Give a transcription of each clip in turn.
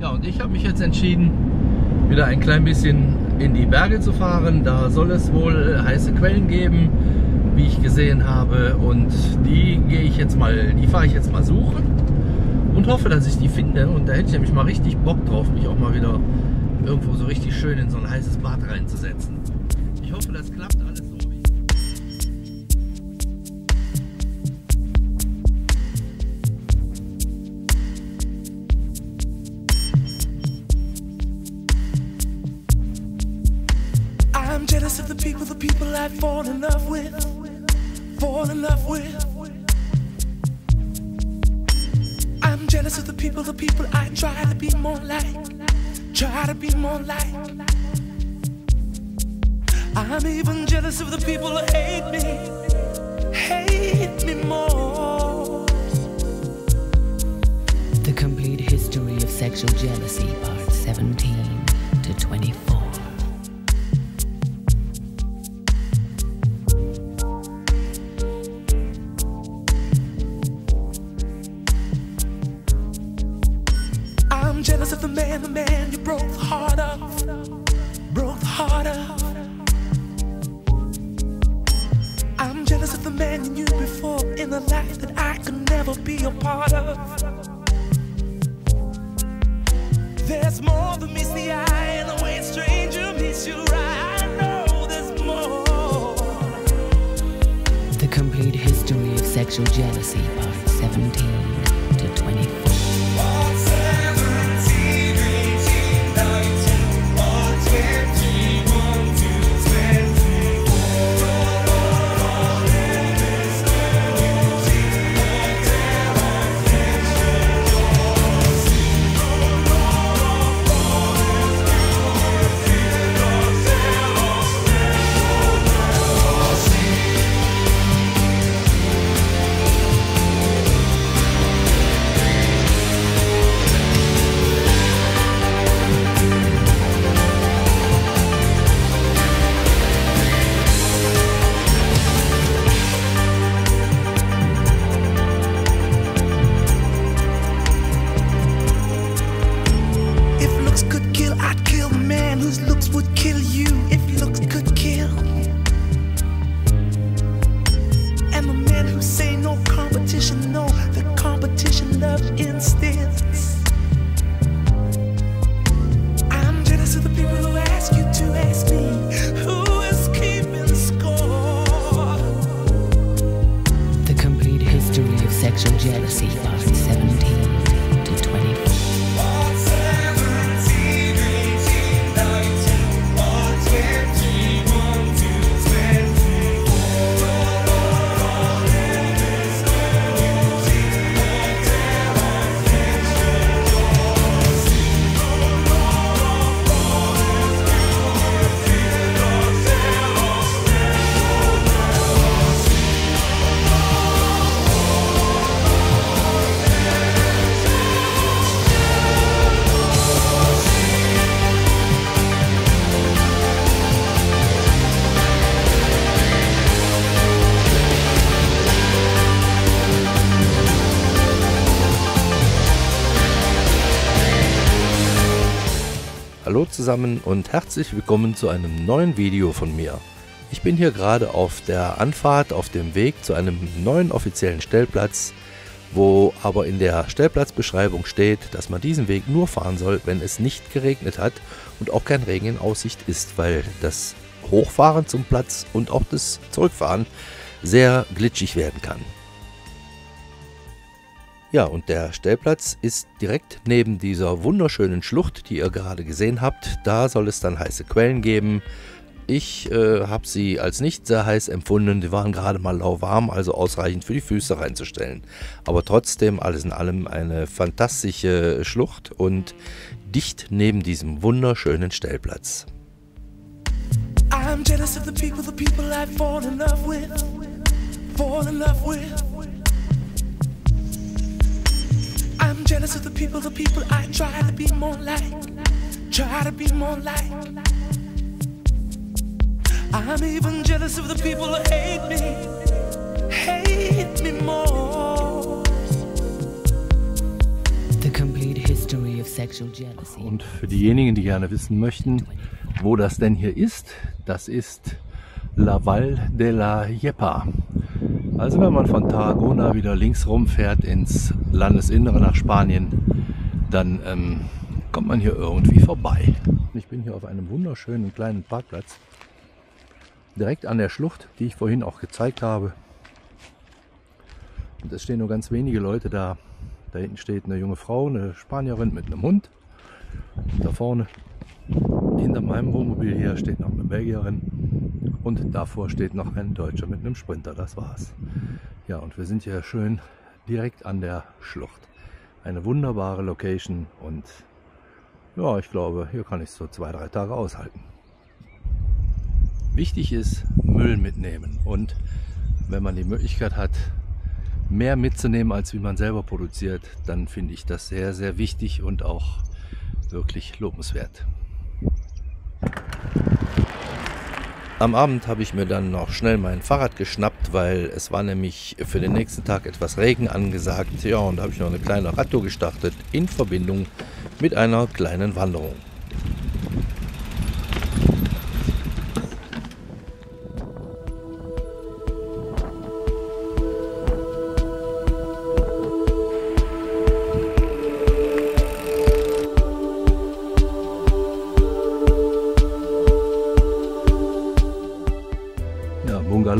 Ja, und ich habe mich jetzt entschieden, wieder ein klein bisschen in die Berge zu fahren. Da soll es wohl heiße Quellen geben, wie ich gesehen habe. Und die gehe ich jetzt mal, die fahre ich jetzt mal suchen und hoffe, dass ich die finde. Und da hätte ich nämlich mal richtig Bock drauf, mich auch mal wieder irgendwo so richtig schön in so ein heißes Bad reinzusetzen. Ich hoffe, das klappt I'm jealous of the people, the people I fall in love with, fall in love with. I'm jealous of the people, the people I try to be more like, try to be more like. I'm even jealous of the people who hate me, hate me more. The complete history of sexual jealousy, part 17 to 24. Jealous the man, the you broke the heart of, broke the heart of. I'm jealous of the man you knew before in a life that I could never be a part of. There's more than meets the eye and the way a stranger meets your eye. I know there's more. The complete history of sexual jealousy, part 17 zusammen und herzlich willkommen zu einem neuen Video von mir. Ich bin hier gerade auf der Anfahrt auf dem Weg zu einem neuen offiziellen Stellplatz, wo aber in der Stellplatzbeschreibung steht, dass man diesen Weg nur fahren soll, wenn es nicht geregnet hat und auch kein Regen in Aussicht ist, weil das Hochfahren zum Platz und auch das Zurückfahren sehr glitschig werden kann. Ja, und der Stellplatz ist direkt neben dieser wunderschönen Schlucht, die ihr gerade gesehen habt. Da soll es dann heiße Quellen geben. Ich äh, habe sie als nicht sehr heiß empfunden. Die waren gerade mal lauwarm, also ausreichend für die Füße reinzustellen. Aber trotzdem alles in allem eine fantastische Schlucht und dicht neben diesem wunderschönen Stellplatz. I'm jealous of the people, the people I fall in love with, fall in love with. I'm jealous of the people, the people I try to be more like, try to be more like. I'm even jealous of the people who hate me, hate me more. The complete history of sexual jealousy. Und für diejenigen, die gerne wissen möchten, wo das denn hier ist, das ist La Val de la Yepa. Also wenn man von Tarragona wieder links rumfährt ins Landesinnere nach Spanien, dann ähm, kommt man hier irgendwie vorbei. Ich bin hier auf einem wunderschönen kleinen Parkplatz, direkt an der Schlucht, die ich vorhin auch gezeigt habe. Und es stehen nur ganz wenige Leute da. Da hinten steht eine junge Frau, eine Spanierin mit einem Hund. Und da vorne, hinter meinem Wohnmobil hier, steht noch eine Belgierin. Und davor steht noch ein Deutscher mit einem Sprinter. Das war's. Ja, und wir sind hier schön direkt an der Schlucht. Eine wunderbare Location und ja, ich glaube, hier kann ich so zwei, drei Tage aushalten. Wichtig ist, Müll mitnehmen und wenn man die Möglichkeit hat, mehr mitzunehmen, als wie man selber produziert, dann finde ich das sehr, sehr wichtig und auch wirklich lobenswert. Am Abend habe ich mir dann noch schnell mein Fahrrad geschnappt, weil es war nämlich für den nächsten Tag etwas Regen angesagt. Ja, und da habe ich noch eine kleine Radtour gestartet in Verbindung mit einer kleinen Wanderung.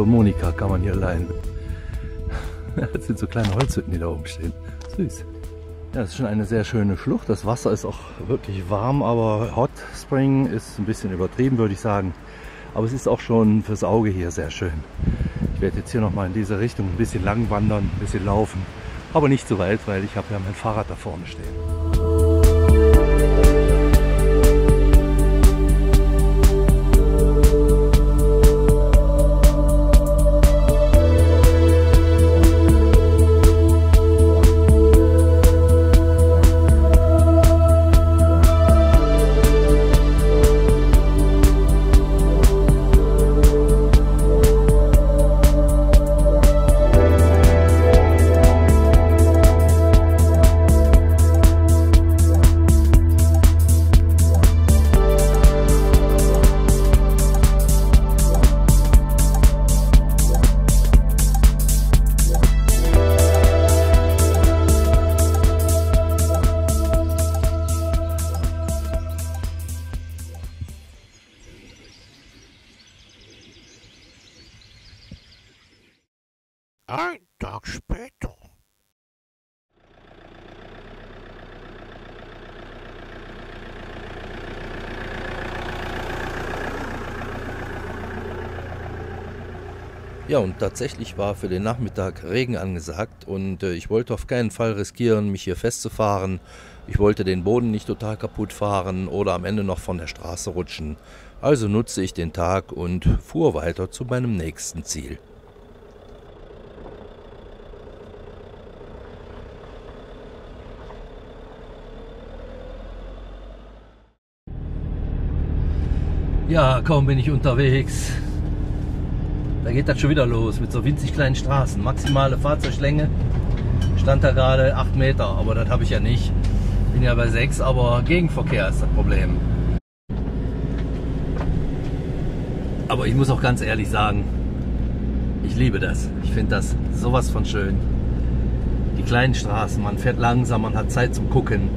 Ja, Bungalow Monika kann man hier leihen. Das sind so kleine Holzhütten, die da oben stehen. Süß. Ja, das ist schon eine sehr schöne Schlucht. Das Wasser ist auch wirklich warm, aber Hot Spring ist ein bisschen übertrieben, würde ich sagen. Aber es ist auch schon fürs Auge hier sehr schön. Ich werde jetzt hier nochmal in diese Richtung ein bisschen lang wandern, ein bisschen laufen. Aber nicht zu weit, weil ich habe ja mein Fahrrad da vorne stehen. Ja, und tatsächlich war für den Nachmittag Regen angesagt und äh, ich wollte auf keinen Fall riskieren, mich hier festzufahren. Ich wollte den Boden nicht total kaputt fahren oder am Ende noch von der Straße rutschen. Also nutzte ich den Tag und fuhr weiter zu meinem nächsten Ziel. Ja, kaum bin ich unterwegs. Da geht das schon wieder los mit so winzig kleinen Straßen. Maximale Fahrzeuglänge stand da gerade 8 Meter, aber das habe ich ja nicht. Bin ja bei 6, aber Gegenverkehr ist das Problem. Aber ich muss auch ganz ehrlich sagen, ich liebe das. Ich finde das sowas von schön. Die kleinen Straßen, man fährt langsam, man hat Zeit zum Gucken.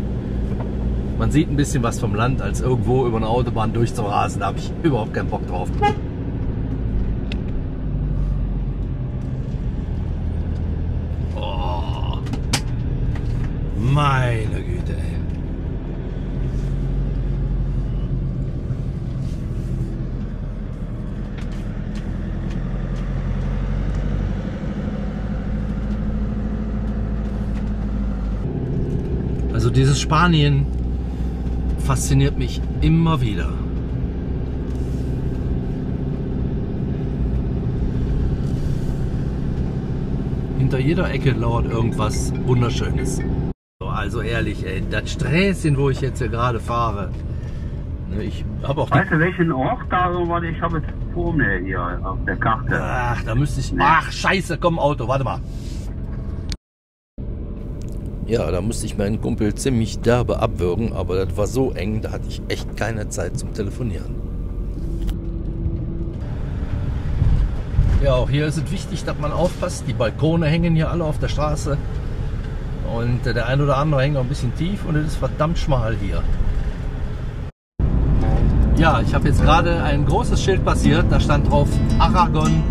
Man sieht ein bisschen was vom Land, als irgendwo über eine Autobahn durchzurasen. Da habe ich überhaupt keinen Bock drauf. Meine Güte, ey. Also dieses Spanien fasziniert mich immer wieder. Hinter jeder Ecke lauert irgendwas Wunderschönes. So, Also ehrlich, ey, das Sträßchen, wo ich jetzt hier gerade fahre. ne, Ich habe auch Weißt du, welchen Ort da so war? Ich habe es vor mir hier auf der Karte. Ach, da müsste ich. Ach, scheiße, komm, Auto, warte mal. Ja, da musste ich meinen Kumpel ziemlich derbe abwürgen, aber das war so eng, da hatte ich echt keine Zeit zum Telefonieren. Ja, auch hier ist es wichtig, dass man aufpasst. Die Balkone hängen hier alle auf der Straße. Und äh, der ein oder andere hängt auch ein bisschen tief und es ist verdammt schmal hier. Ja, ich habe jetzt gerade ein großes Schild passiert, da stand drauf Aragon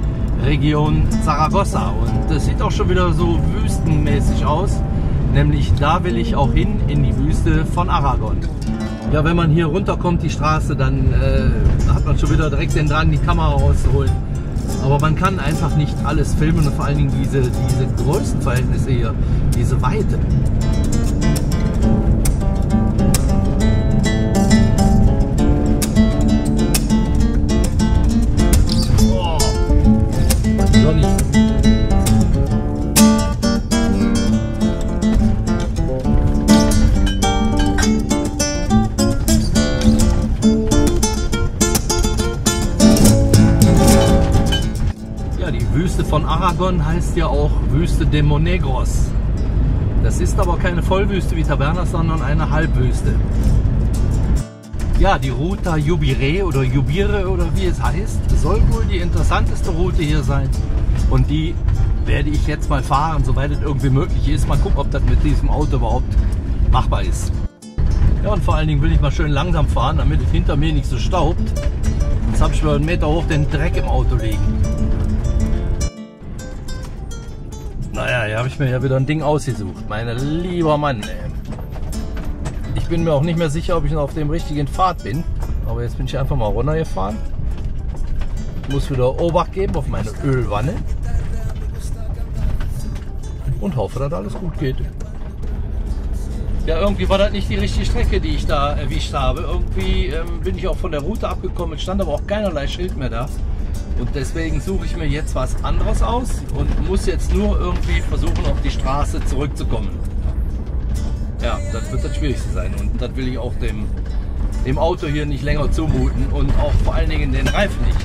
Region Zaragoza und das sieht auch schon wieder so wüstenmäßig aus. Nämlich da will ich auch hin in die Wüste von Aragon. Ja, wenn man hier runterkommt die Straße, dann äh, hat man schon wieder direkt den Drang, die Kamera rauszuholen. Aber man kann einfach nicht alles filmen und vor allen Dingen diese, diese Größenverhältnisse hier, diese Weite. Aragon heißt ja auch Wüste de Monegros. Das ist aber keine Vollwüste wie Tabernas, sondern eine Halbwüste. Ja, die Ruta Jubire oder Jubire oder wie es heißt, soll wohl die interessanteste Route hier sein. Und die werde ich jetzt mal fahren, soweit es irgendwie möglich ist. Mal gucken, ob das mit diesem Auto überhaupt machbar ist. Ja, und vor allen Dingen will ich mal schön langsam fahren, damit es hinter mir nicht so staubt. Jetzt habe ich mal einen Meter hoch den Dreck im Auto liegen. Hier habe ich mir ja wieder ein Ding ausgesucht. Mein lieber Mann, ey. Ich bin mir auch nicht mehr sicher, ob ich noch auf dem richtigen Pfad bin. Aber jetzt bin ich einfach mal runtergefahren. Muss wieder Obacht geben auf meine Ölwanne. Und hoffe, dass alles gut geht. Ja, irgendwie war das nicht die richtige Strecke, die ich da erwischt habe. Irgendwie ähm, bin ich auch von der Route abgekommen. Es stand aber auch keinerlei Schild mehr da. Und deswegen suche ich mir jetzt was anderes aus und muss jetzt nur irgendwie versuchen, auf die Straße zurückzukommen. Ja, das wird das Schwierigste sein. Und das will ich auch dem, dem Auto hier nicht länger zumuten und auch vor allen Dingen den Reifen nicht.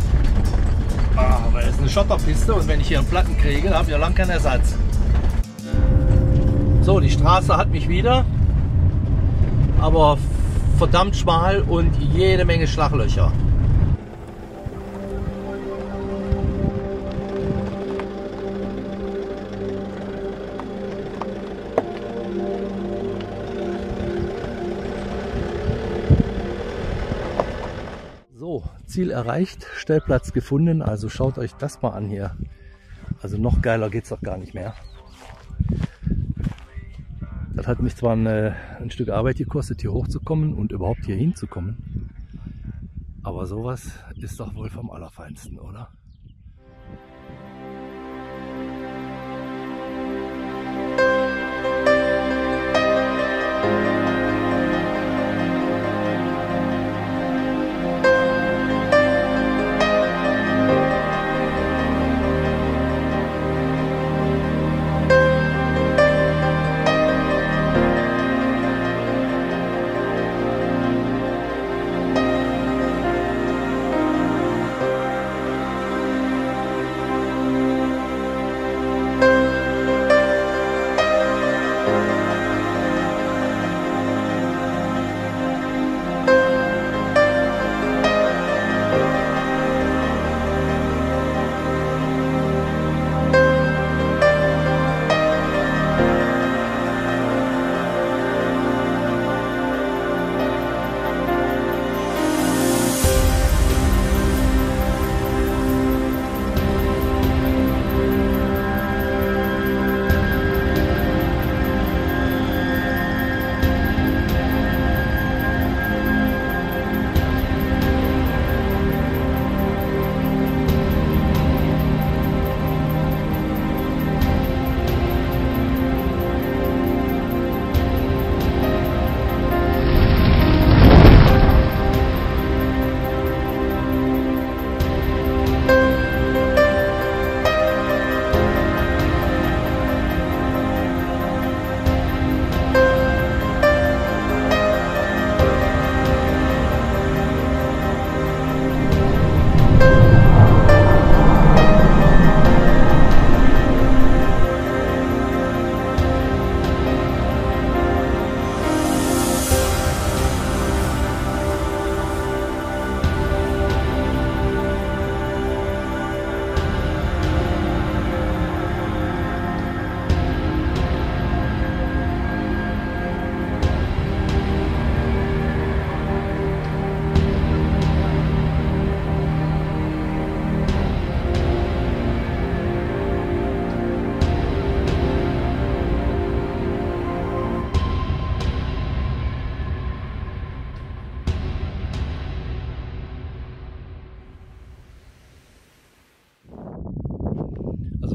Ah, weil es ist eine Schotterpiste und wenn ich hier einen Platten kriege, habe ich ja lang keinen Ersatz. So, die Straße hat mich wieder, aber verdammt schmal und jede Menge Schlaglöcher. Ziel erreicht, Stellplatz gefunden, also schaut euch das mal an hier. Also noch geiler geht's doch gar nicht mehr. Das hat mich zwar ein, äh, ein Stück Arbeit gekostet, hier hochzukommen und überhaupt hier hinzukommen. Aber sowas ist doch wohl vom Allerfeinsten, oder?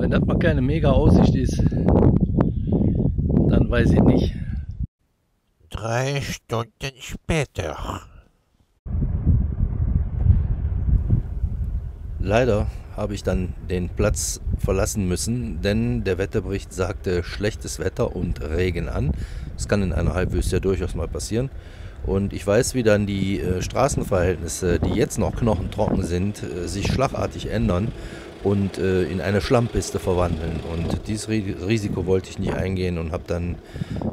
Wenn das mal keine mega Aussicht ist, dann weiß ich nicht. Drei Stunden später. Leider habe ich dann den Platz verlassen müssen, denn der Wetterbericht sagte schlechtes Wetter und Regen an. Das kann in einer Halbwüste ja durchaus mal passieren. Und ich weiß, wie dann die äh, Straßenverhältnisse, die jetzt noch knochentrocken sind, äh, sich schlagartig ändern und äh, in eine Schlammpiste verwandeln. Und dieses Ri- Risiko wollte ich nicht eingehen und habe dann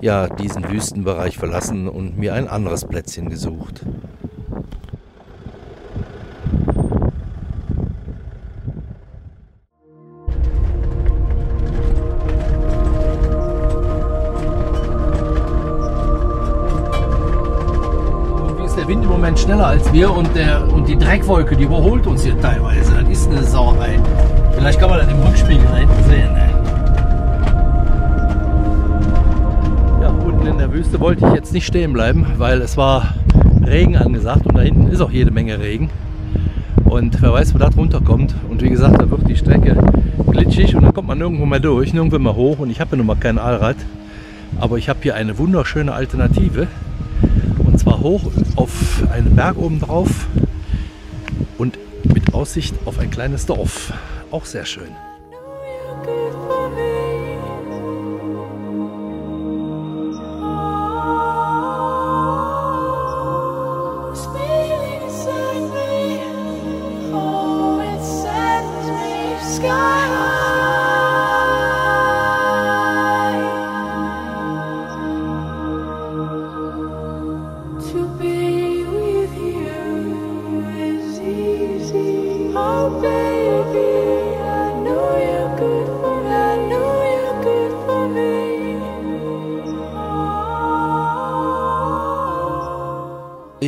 ja diesen Wüstenbereich verlassen und mir ein anderes Plätzchen gesucht. Schneller als wir und, der, und die Dreckwolke, die überholt uns hier teilweise. Das ist eine Sauerei. Vielleicht kann man das im Rückspiegel da hinten sehen. Ne? Ja, unten in der Wüste wollte ich jetzt nicht stehen bleiben, weil es war Regen angesagt und da hinten ist auch jede Menge Regen. Und wer weiß, wo das runterkommt. Und wie gesagt, da wird die Strecke glitschig und dann kommt man nirgendwo mehr durch, nirgendwo mehr hoch. Und ich habe ja nun mal kein Allrad. Aber ich habe hier eine wunderschöne Alternative. Zwar hoch auf einen Berg oben drauf und mit Aussicht auf ein kleines Dorf. Auch sehr schön.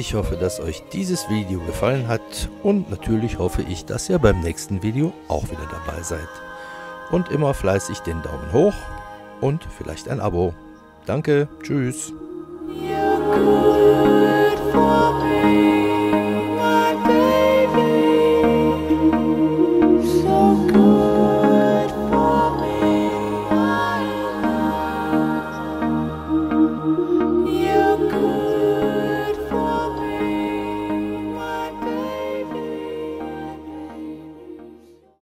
Ich hoffe, dass euch dieses Video gefallen hat und natürlich hoffe ich, dass ihr beim nächsten Video auch wieder dabei seid. Und immer fleißig den Daumen hoch und vielleicht ein Abo. Danke, tschüss.